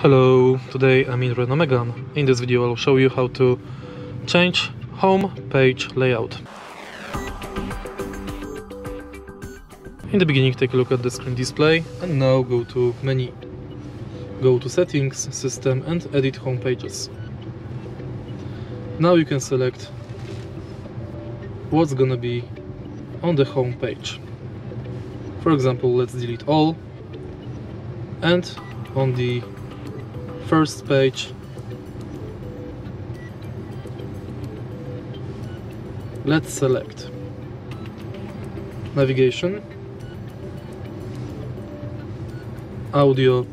Hello, today I'm in Renault Megane. In this video I'll show you how to change home page layout. In the beginning take a look at the screen display and now go to menu. Go to settings, system and edit home pages. Now you can select what's gonna be on the home page. For example, let's delete all and on the first page. Let's select navigation audio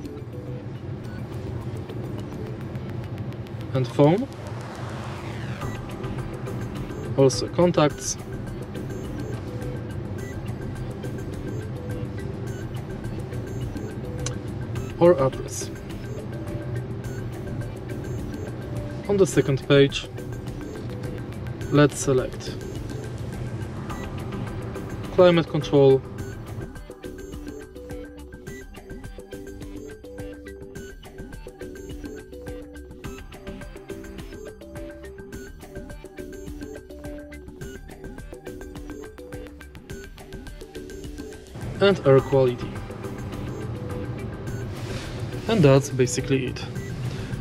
and phone. Also contacts. Or address on the second page let's select. Climate control. And air quality. And that's basically it